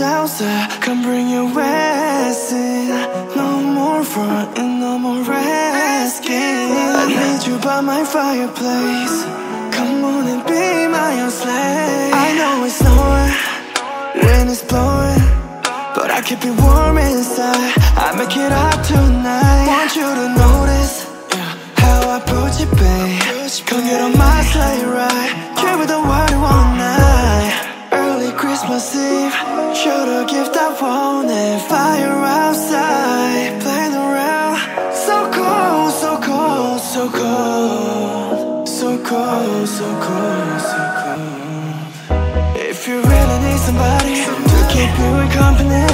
outside, come bring your ass in No more frontin', no more asking I need you by my fireplace. Come on and be my own slave. I know it's snowing, wind is blowing But I keep it warm inside. I make it hot tonight. Want you to notice how I put you, babe. Come get on my sleigh ride. Travel the Christmas Eve Show the gift I wanted Fire outside. Playing around. So cold, so cold, so cold. So cold, so cold, so cold. If you really need somebody To keep you in company